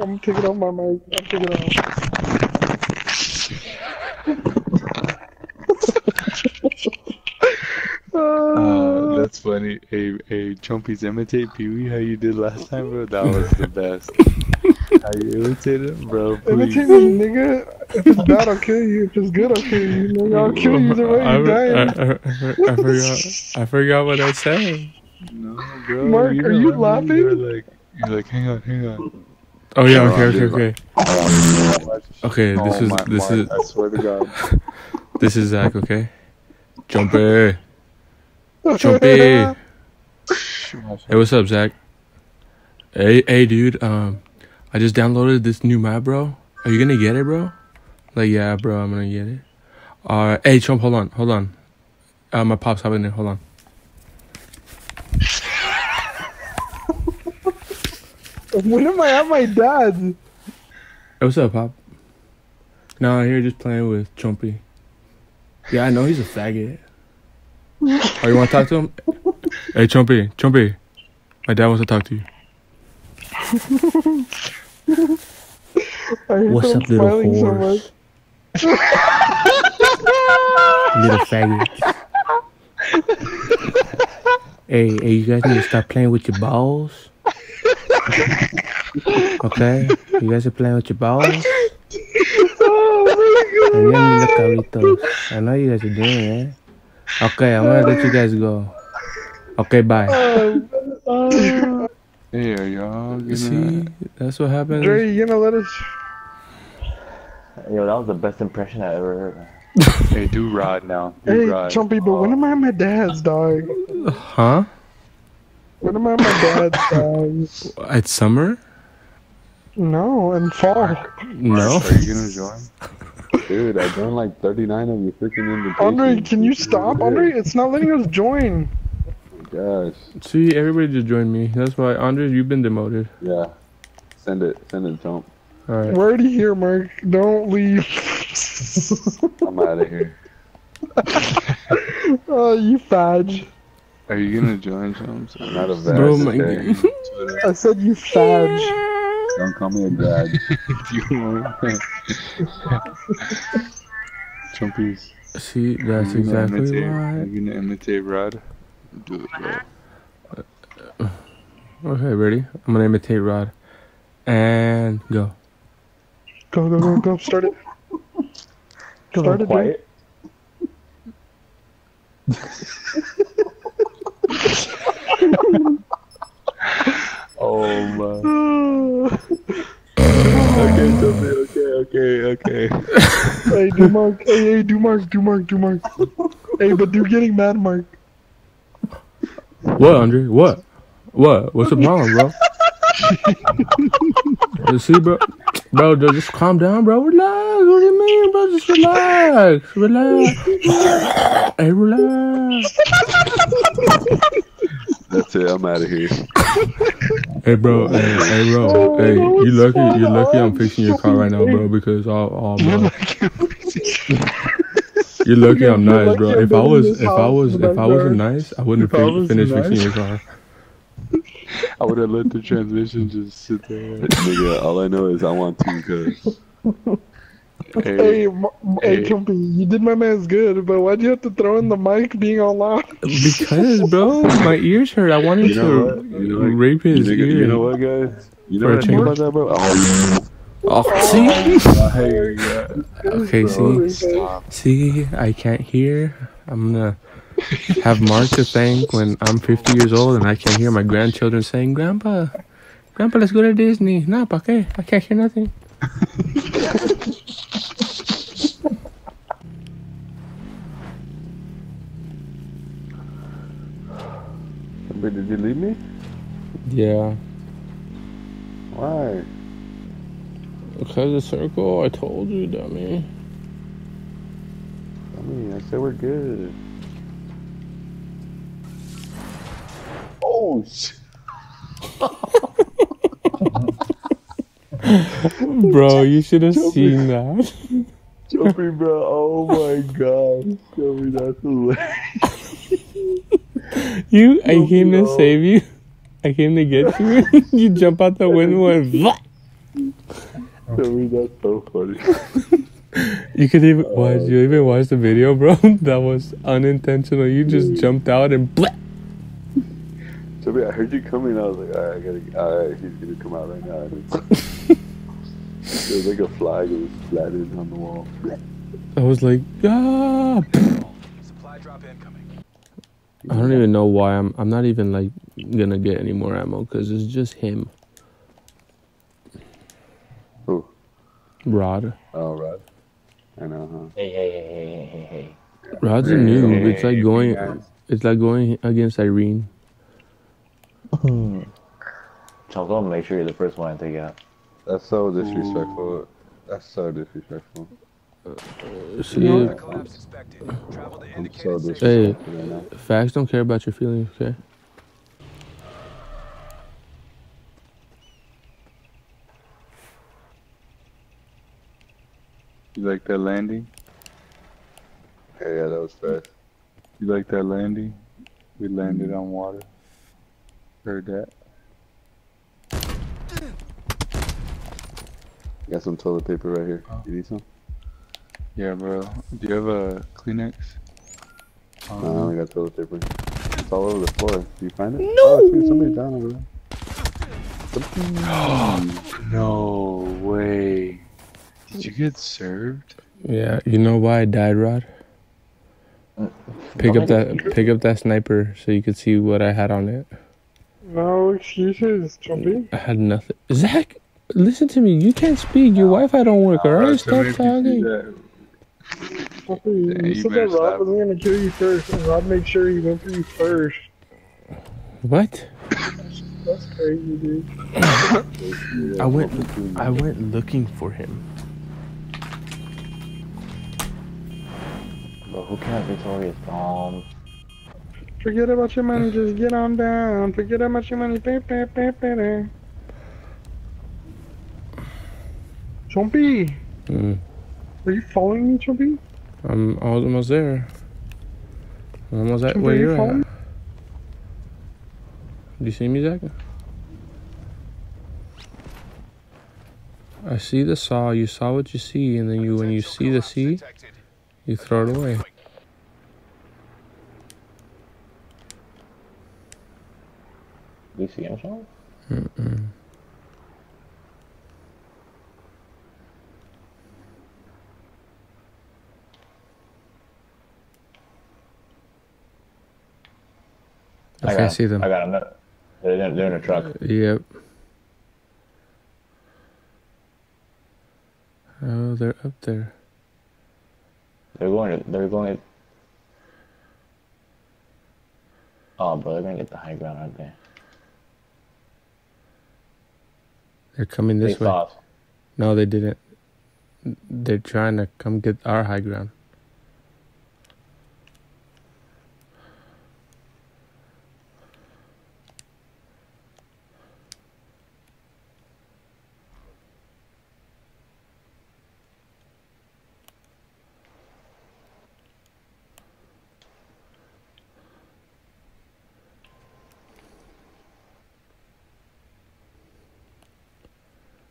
I'm taking off my mic. I'm taking it off. Uh, that's funny. Hey, hey, Chumpies imitate Pee Wee how you did last time, bro. That was the best. how you imitate him, bro? Please. Imitate me, nigga. If it's bad, I'll kill you. If it's good, I'll kill you. Nigga, I'll kill you either way. You're dying. I, I, I forgot. I forgot what I said. No, bro. Mark, you are you what I mean? laughing? You're like, you're like, hang on, hang on. Oh yeah. Okay. Okay. Okay. Okay. This Oh, is this is I swear to God. this is Zach. Okay. Jumpy. Jumpy. Hey, what's up, Zach? Hey, hey, dude. Um, I just downloaded this new map, bro. Are you gonna get it, bro? Like, yeah, bro, I'm gonna get it. Uh, hey, Chump, hold on, hold on. Uh, my pop's hopping it. Hold on. when am I at my dad's? Hey, what's up, pop? No, I'm here just playing with Chumpy. Yeah, I know he's a faggot. Oh, you want to talk to him? Hey, Chumpy, Chumpy. My dad wants to talk to you. I hate What's that up, little smiling so whores? Little faggot. hey, hey, you guys need to stop playing with your balls. Okay? You guys are playing with your balls? And then look cabritos. I know you guys are doing it. Okay, I'm gonna let you guys go. Okay, bye. Uh, Hey, are y'all gonna? See, that's what happens. Dre, you gonna let us? Yo, that was the best impression I ever heard. Hey, do Rod now. Do Hey, Rod. Chumpy, but when am I at my dad's, dog? Huh? When am I at my dad's, dog? It's summer? No, in fall. No. Are you gonna join? Dude, I joined like 39 of your freaking invitations. Andre, can you stop? Andre, it's not letting us join. Gosh. See, everybody just joined me. That's why, Andre, you've been demoted. Yeah. Send it. Send it, Jump. All right. We're already here, Mark. Don't leave. I'm out of here. oh, you fudge. Are you gonna join, Jump? I'm not a vet. Bro, my- okay? I said you fudge. Don't call me a dad. you want Chumpies. See, that's you gonna exactly imitate, why. You gonna imitate Rod? Do it, bro. Uh, okay, ready? I'm gonna imitate Rod. And go. Go, go, go, go. Start it. Start it, Quiet. Oh my. okay, Chumpy. Okay, okay, okay. hey, do Mark. Hey, hey, do Mark. Do Mark. Do Mark. hey, but you're getting mad, Mark. What, Andre? What? What? What's the problem, bro? you see, bro? Bro, dude, just calm down, bro. Relax. What do you mean, bro? Just relax. Relax. hey, relax. That's it. I'm out of here. Hey, bro. Hey, hey, bro. Hey, you lucky? You're lucky. I'm fixing your car right now, bro. Because all, all, bro. You're lucky I'm nice, bro. If I was, if I was, if I wasn't nice, I wouldn't If I have finished fixing your car. I would have let the transmission just sit there. Nigga, all I know is I want to, cause. Hey, hey, Hey. Chumpy, you did my man's good, but why'd you have to throw in the mic being all loud? Because, bro, my ears hurt. I wanted You know to what? You know what? rape his Nigga, ear. you know what, guys? You know For what I about that, bro? Oh, Oh, oh see, hey, yeah. okay, Bro, see, see, I can't hear. I'm gonna have Mark to thank when I'm 50 years old and I can hear my grandchildren saying, "Grandpa, Grandpa, let's go to Disney." No, pa qué? I can't hear nothing. Wait, did you leave me? Yeah, Why? because the circle. I told you, dummy. I mean, I said we're good. Oh. Bro, you should have seen that. Jumpy, bro. Oh my god. Jumpy, that's hilarious. You, I came to save you. I came to get you. you jump out the window and. I mean, that's so funny. You could even watch. Oh you even watch the video, bro. that was unintentional. You just jumped out and blah. So I heard you coming. I was like, all right, I gotta, all right, he's gonna come out right now. And it was like a flag. It was flattened on the wall. I was like, ah. Supply drop incoming. I don't even know why I'm. I'm not even like gonna get any more ammo because it's just him, Who? Rod. Oh, Rod. I know, Hey, hey, hey, hey, hey, hey, hey. Rod's a Hey, noob. It's like hey, going. guys. It's like going against Irene. So go and make sure you're the first one to take out. That's so disrespectful. That's so disrespectful. Uh, see, No. Collapse expected. Travel to I'm so indicated safe Hey. right facts don't care about your feelings. Okay. You like that landing? Hey, yeah, that was fast. You like that landing? We landed on water. Heard that? Got some toilet paper right here. You need some? Yeah, bro. Do you have a Kleenex? Um, Uh-huh. No, I only got toilet paper. It's all over the floor. Do you find it? No! Oh, I see somebody down over there. no way. Did you get served? Yeah. You know why I died, Rod? Pick up that. Pick up that sniper so you could see what I had on it. No excuses, Chumpy. I had nothing. Zach, listen to me. You can't speak. Your Wi-Fi don't work. All right, stop talking. Chumpy, Yeah, you you said better that Rob wasn't gonna kill you first, and Rob made sure he went for you first. What? That's crazy, dude. I went. I went looking for him. But who can't victorious palm? Forget about your money, just get on down. Forget about your money. Ba, ba, ba. Chumpy, Mm. are you following me, Chumpy? I'm almost there. I'm almost at Chumpy, where you you're following? at. Do you see me, Zach? I see the saw. You saw what you see, and then you, when you see the sea, you throw it away. Do you see? Mm-mm. I, got can't see them. I got him. They're, in- they're in a truck. Yep. Oh, they're up there. They're going. To, they're going. To, oh, bro, they're gonna get the high ground, aren't they? They're coming They this way. saw us. No, they didn't. They're trying to come get our high ground.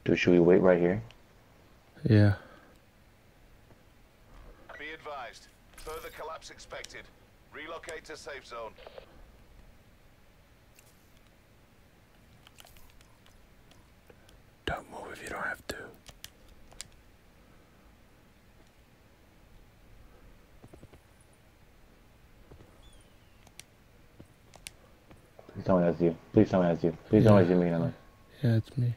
Dude, should we wait right here? Yeah. Be advised. Further collapse expected. Relocate to safe zone. Don't move if you don't have to. Please tell me that's you. Please tell me that's you. Please tell me that's you, me, Nana. Yeah, it's me.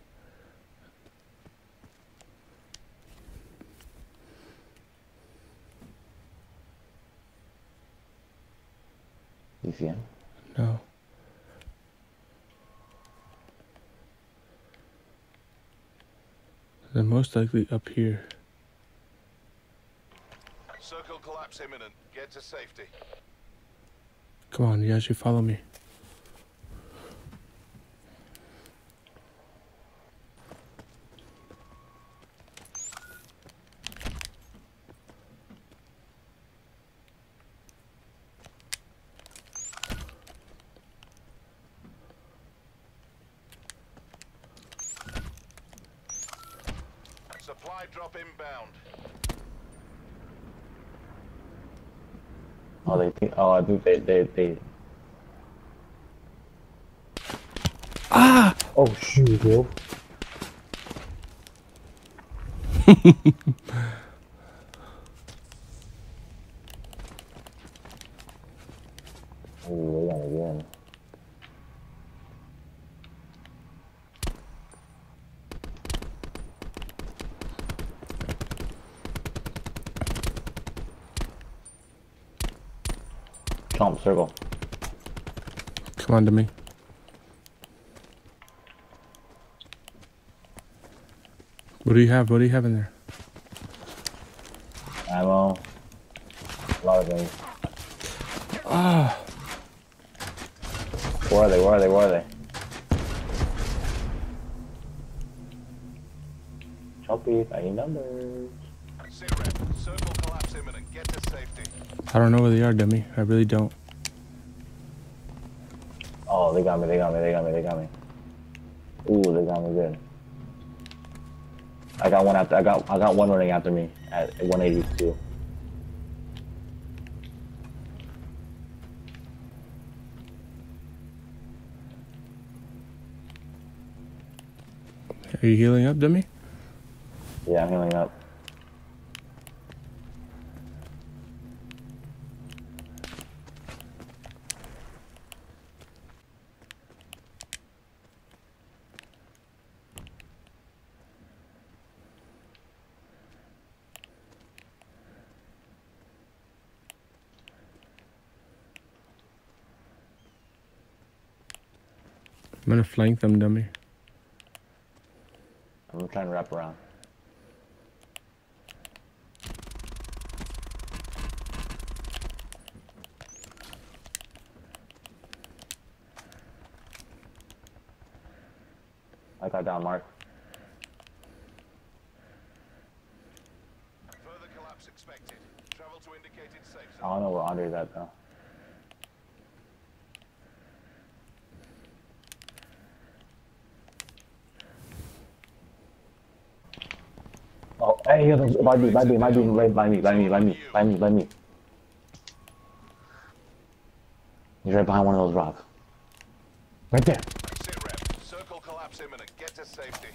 You? No. They're most likely up here. Circle collapse imminent. Get to safety. Come on, you guys should follow me. Drop inbound. Oh, they think. Oh, I think they they they. Ah! Oh shoot, bro. oh, they got me again. Chomp circle. Come on to me. What do you have? What do you have in there? Ammo. A lot of things. Ah! Where are they? Where are they? Where are they? Choppy, I need numbers. Sit rep. Circle collapse imminent. Get to safety. I don't know where they are, dummy. I really don't. Oh, they got me, they got me, they got me, they got me. Ooh, they got me good. I got one after, I got, I got one running after me at 182. Are you healing up, dummy? Yeah, I'm healing up. I'm gonna flank them, dummy. I'm gonna try and wrap around. I got down, Mark. Further collapse expected. Travel to indicated safe I don't know where Andre's at though. By me, by me, by me, by me, by me, by me, by me, by me. He's right behind one of those rocks. Right there. Circle collapse imminent. Get to safety.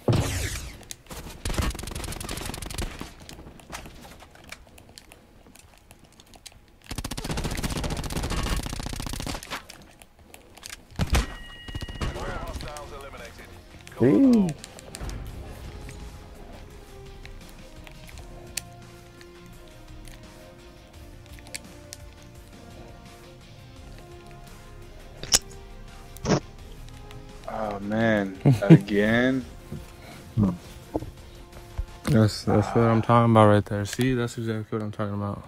All hostiles eliminated. Good again. That's that's what I'm talking about right there. See, that's exactly what I'm talking about.